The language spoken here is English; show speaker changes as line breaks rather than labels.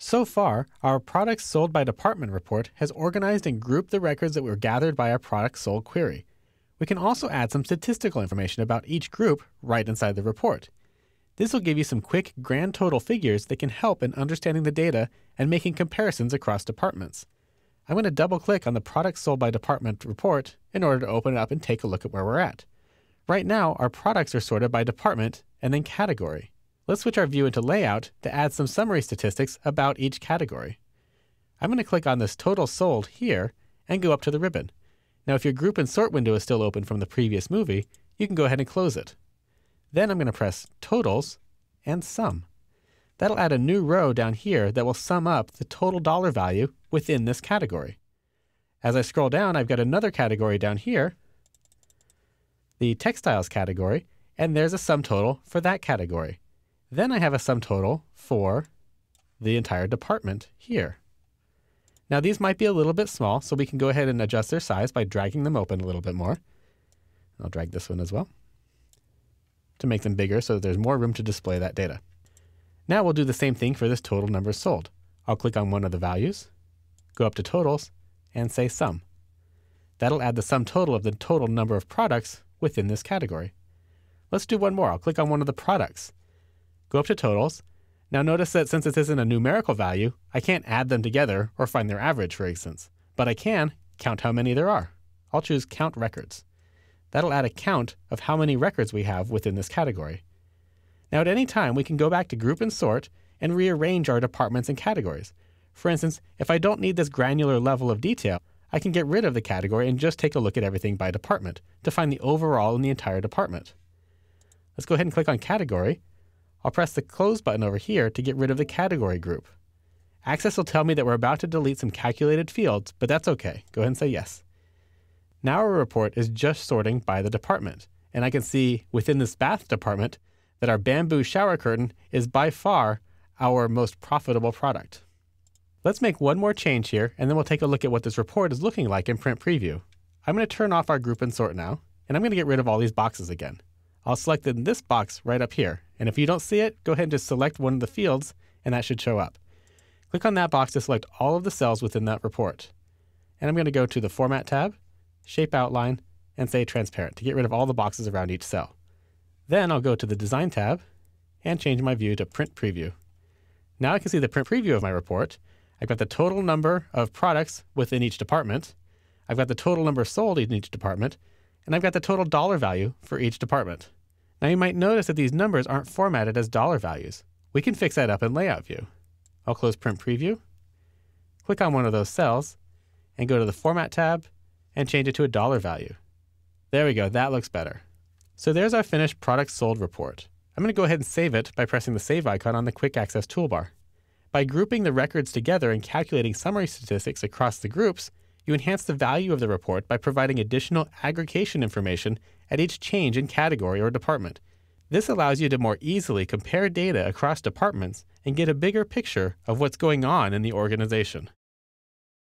So far, our products sold by department report has organized and grouped the records that were gathered by our products sold query. We can also add some statistical information about each group right inside the report. This will give you some quick grand total figures that can help in understanding the data and making comparisons across departments. I'm going to double click on the products sold by department report in order to open it up and take a look at where we're at. Right now, our products are sorted by department and then category. Let's switch our view into layout to add some summary statistics about each category. I'm going to click on this total sold here and go up to the ribbon. Now, if your group and sort window is still open from the previous movie, you can go ahead and close it. Then I'm going to press totals and sum. That'll add a new row down here that will sum up the total dollar value within this category. As I scroll down, I've got another category down here, the textiles category, and there's a sum total for that category. Then I have a sum total for the entire department here. Now these might be a little bit small, so we can go ahead and adjust their size by dragging them open a little bit more. I'll drag this one as well to make them bigger so that there's more room to display that data. Now we'll do the same thing for this total numbers sold. I'll click on one of the values, go up to totals, and say sum. That'll add the sum total of the total number of products within this category. Let's do one more. I'll click on one of the products, go up to totals. Now notice that since this isn't a numerical value, I can't add them together or find their average, for instance. But I can count how many there are. I'll choose count records. That'll add a count of how many records we have within this category. Now at any time, we can go back to group and sort and rearrange our departments and categories. For instance, if I don't need this granular level of detail, I can get rid of the category and just take a look at everything by department to find the overall in the entire department. Let's go ahead and click on category. I'll press the close button over here to get rid of the category group. Access will tell me that we're about to delete some calculated fields, but that's okay. Go ahead and say yes. Now our report is just sorting by the department, and I can see within this bath department that our bamboo shower curtain is by far our most profitable product. Let's make one more change here, and then we'll take a look at what this report is looking like in Print Preview. I'm going to turn off our group and sort now, and I'm going to get rid of all these boxes again. I'll select in this box right up here, and if you don't see it, go ahead and just select one of the fields, and that should show up. Click on that box to select all of the cells within that report. And I'm going to go to the Format tab, Shape Outline, and say Transparent to get rid of all the boxes around each cell. Then I'll go to the Design tab and change my view to Print Preview. Now I can see the print preview of my report. I've got the total number of products within each department. I've got the total number sold in each department. And I've got the total dollar value for each department. Now you might notice that these numbers aren't formatted as dollar values. We can fix that up in Layout View. I'll close Print Preview, click on one of those cells, and go to the Format tab and change it to a dollar value. There we go, that looks better. So there's our finished product sold report. I'm going to go ahead and save it by pressing the Save icon on the Quick Access toolbar. By grouping the records together and calculating summary statistics across the groups, you enhance the value of the report by providing additional aggregation information at each change in category or department. This allows you to more easily compare data across departments and get a bigger picture of what's going on in the organization.